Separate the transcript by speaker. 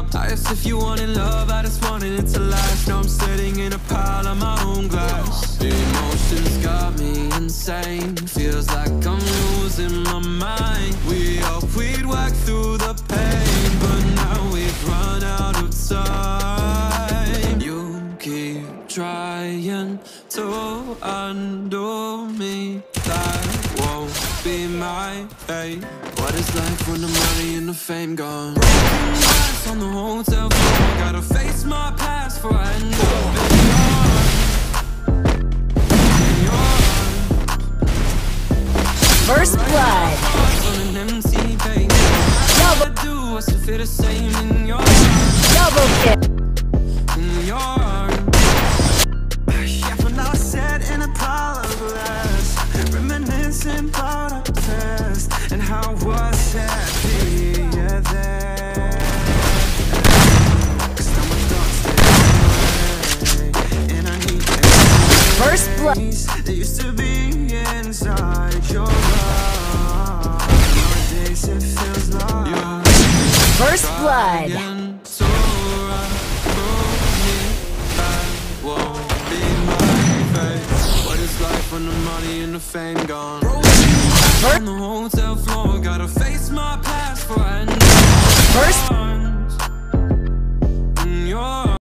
Speaker 1: up. I asked if you wanted love, I just wanted it to last. Now I'm sitting in a pile of my own glass. The emotions got me insane. Feels like I'm losing my mind. We hoped we'd work through the pain, but now we've run out of time. You keep trying to undo me. That won't be my fate. What is life when the money the fame gone? Glass on the hotel floor. Gotta face my past before I end up in
Speaker 2: First blood.
Speaker 1: on an empty page.
Speaker 2: Double,
Speaker 1: I
Speaker 2: First blood.
Speaker 3: used to be inside your Nowadays it feels like
Speaker 2: First blood.
Speaker 1: So I broke me back. Won't be my fate. What is life when the money and the fame gone? On the hotel floor, gotta face my past I
Speaker 2: First-
Speaker 1: in your arms.